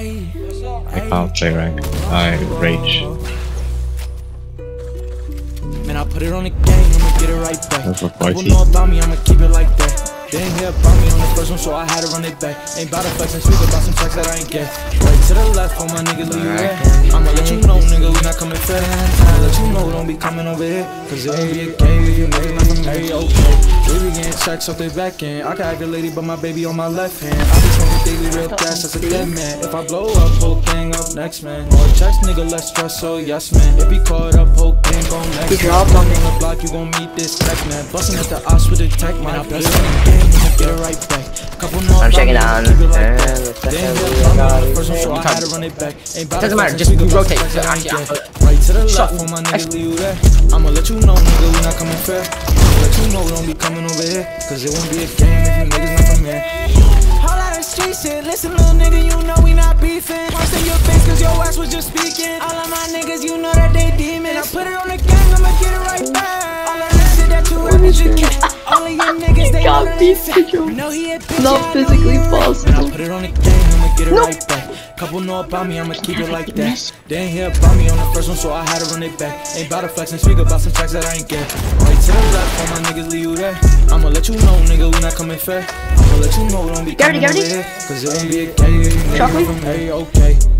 I can't play rank. I rage. Man, I put it on the game, I'ma get it right back. That's what People know about me, I'ma keep it like that. They ain't hear about me on the first one, so I had to run it back. Ain't bout to flex and speak about some tracks that I ain't get. Right to the left, for my niggas leave you there. I'ma let you know, nigga, we not coming fair. I'ma let you know, don't be coming over here. Cause it won't be a game if you niggas not from checks off their back end. I can have your lady, but my baby on my left hand. I be smoking daily real gas, that's a dead man. If I blow up, whole thing up next, man. More checks, nigga, less stress, so yes, man. If he caught up, whole thing gon' next. He dropped on the block, you gon' meet this tech, man. Bustin' at the ops with the tech, man. I the game, get right back. Couple more I'm checking on. it Uh, that. let's They check ain't on hear the about me on guy. the first one, so I You had can't- to run it back. Ain't bout Doesn't matter, just and speak about rotate. some tracks that I ain't Yeah. get. Right to the left, Shut- for my niggas leave you there. I'ma let you know, nigga, we not coming fair. I'ma let you know, don't be coming over here. Cause it won't be a game if you niggas not from here. All out of street shit. Listen, little nigga, you know we not beefing. Punch in your face cause your ass was just speaking. All of my niggas, you know that they demons. I put it on niggas, they know God, that be they fit. control. No, he a bitch. Not yeah, I know physically possible. Man, I put it on the I'ma get it right back. Couple know about me, I'ma keep it like that. They ain't hear about me on the first one, so I had to run it back. Ain't bout to flex and speak about some tracks that I ain't get. Right to the left, all my niggas leave you there. I'ma let you know, nigga, we not coming fair. I'ma let you know, don't be Gravity, coming over gravity. here. Cause it won't be a game if you niggas Chocolate? not from here, okay.